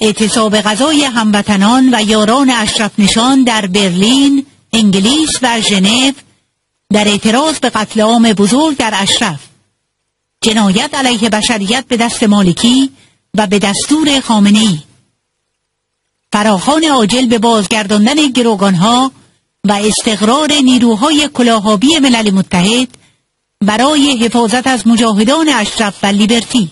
اعتصاب غذای هموطنان و یاران اشرف نشان در برلین، انگلیس و ژنو در اعتراض به قتل عام بزرگ در اشرف. جنایت علیه بشریت به دست مالکی و به دستور خامنه ای فراخان عاجل به بازگرداندن گروگانها و استقرار نیروهای کلاهابی ملل متحد برای حفاظت از مجاهدان اشرف و لیبرتی.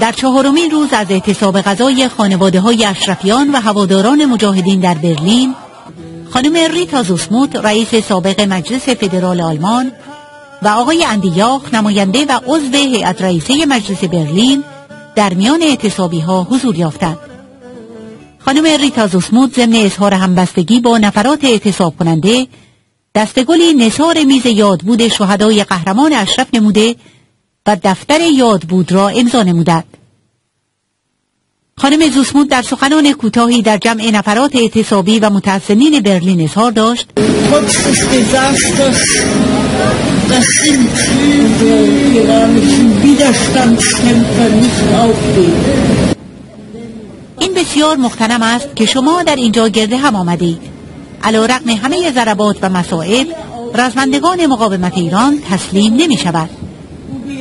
در چهارمین روز از اعتصاب غذای خانواده های اشرفیان و هواداران مجاهدین در برلین خانم ریتا زوسموت رئیس سابق مجلس فدرال آلمان و آقای اندیاخ نماینده و عضو هیئت رئیسه مجلس برلین در میان اعتصابی ها حضور یافتند. خانم ریتا زوسموت ضمن اظهار همبستگی با نفرات اعتصاب کننده دستگلی نصار میز یادبود شهدای قهرمان اشرف نموده و دفتر یادبود را امضا نمودند. خانم زوسموت در سخنان کوتاهی در جمع نفرات اعتصابی و متحسنین برلین اظهار داشت. این بسیار مختنم است که شما در اینجا گرده هم آمدید. علا رقم همه ضربات و مسائل رزمندگان مقاومت ایران تسلیم نمی شود.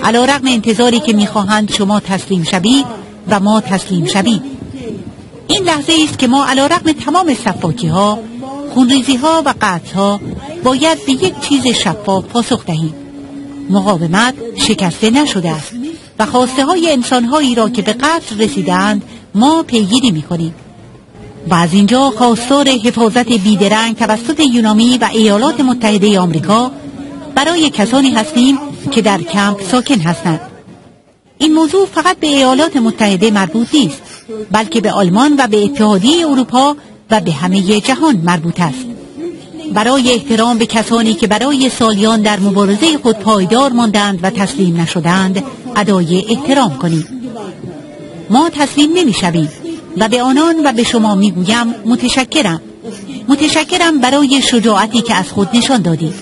علا رقم انتظاری که می‌خواهند شما تسلیم شوید و ما تسلیم شویم این لحظه است که ما علا رقم تمام صفاکی ها خونریزی ها و قطع ها باید به یک چیز شفاف پاسخ دهیم. مقاومت شکسته نشده است و خواسته های انسان هایی را که به قتل رسیدند ما پیگیری می کنیم و از اینجا خواستار حفاظت بیدرنگ توسط یونامی و ایالات متحده آمریکا برای کسانی هستیم که در کمپ ساکن هستند. این موضوع فقط به ایالات متحده مربوط نیست بلکه به آلمان و به اتحادیه اروپا و به همه جهان مربوط است. برای احترام به کسانی که برای سالیان در مبارزه خود پایدار ماندند و تسلیم نشدند ادای احترام کنیم. ما تسلیم نمی و به آنان و به شما می‌گویم متشکرم. متشکرم برای شجاعتی که از خود نشان دادید.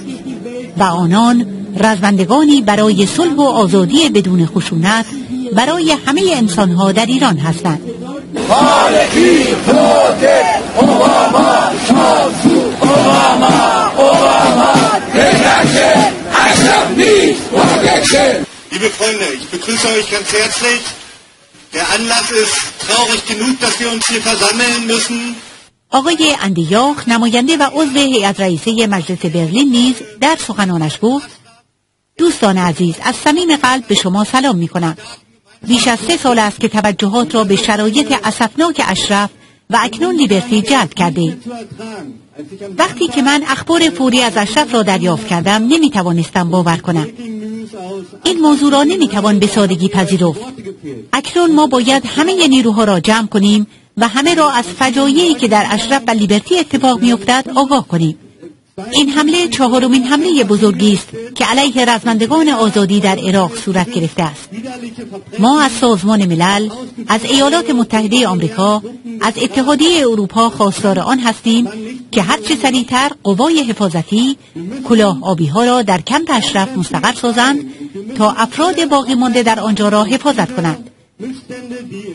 و آنان رزمندگانی برای صلح و آزادی بدون خشونت برای همه انسانها در ایران هستند. Liebe Freunde, ich begrüße euch ganz herzlich. Der Anlass ist traurig genug, dass wir uns hier versammeln müssen. آقای اندیاخ نماینده و عضو هیئت رئیسه مجلس برلین نیز در سخنانش گفت دوستان عزیز از صمیم قلب به شما سلام می کنم بیش از سه سال است که توجهات را به شرایط اسفناک اشرف و اکنون لیبرتی جلب کرده وقتی که من اخبار فوری از اشرف را دریافت کردم نمی توانستم باور کنم. این موضوع را نمی توان به سادگی پذیرفت. اکنون ما باید همه نیروها را جمع کنیم و همه را از فجایعی که در اشرف و لیبرتی اتفاق میافتد آگاه کنیم. این حمله چهارمین حمله بزرگی است که علیه رزمندگان آزادی در عراق صورت گرفته است. ما از سازمان ملل از ایالات متحده آمریکا از اتحادیه اروپا خواستار آن هستیم که هرچه سریعتر قوای حفاظتی کلاه آبی ها را در کمپ اشرف مستقر سازند تا افراد باقی مانده در آنجا را حفاظت کنند.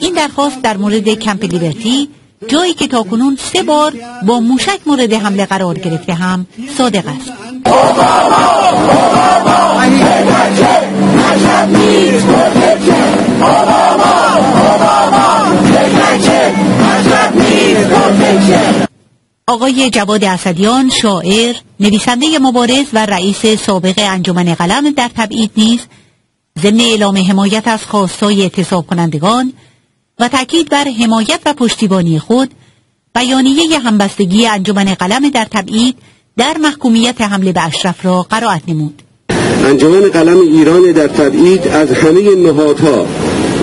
این درخواست در مورد کمپ لیبرتی جایی که تاکنون سه بار با موشک مورد حمله قرار گرفته هم صادق است. آقای جواد اسدیان شاعر نویسنده مبارز و رئیس سابق انجمن قلم در تبعید نیز ضمن اعلام حمایت از خواستای اعتصاب کنندگان و تاکید بر حمایت و پشتیبانی خود بیانیه همبستگی انجمن قلم در تبعید در محکومیت حمله به اشرف را قرائت نمود. انجمن قلم ایران در تبعید از همه نهادها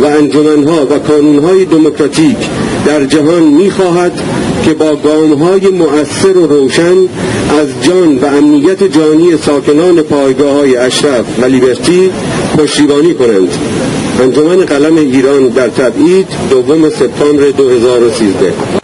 و انجمنها و کانونهای دموکراتیک در جهان می‌خواهد که با گامهای مؤثر و روشن از جان و امنیت جانی ساکنان پایگاه های اشرف و لیبرتی پشتیبانی کنند. انجمن قلم ایران در تبعید دوم سپتامبر 2013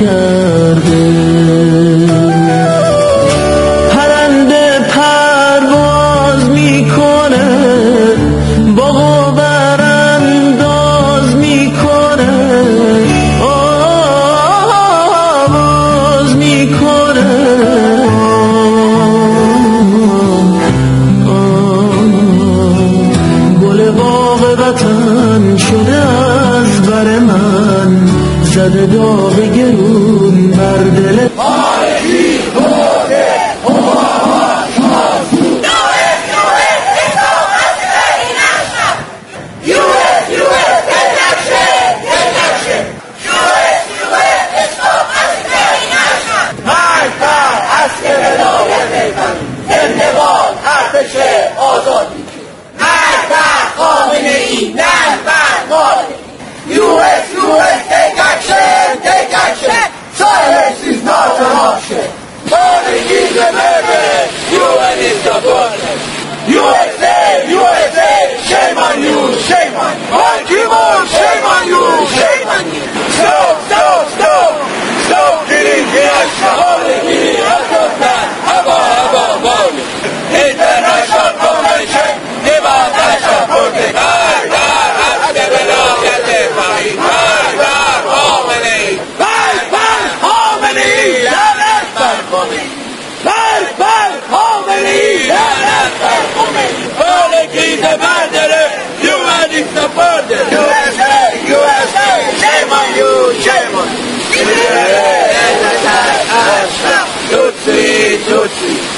Yeah. America, UN is the border. USA, USA, shame on you, shame on you. Ban Ki-moon, shame on you, shame on you. Stop, stop, stop, stop killing the Ashtabad. border. USA, USA, shame on you, shame on you. Tutsi, Tutsi.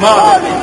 Mom.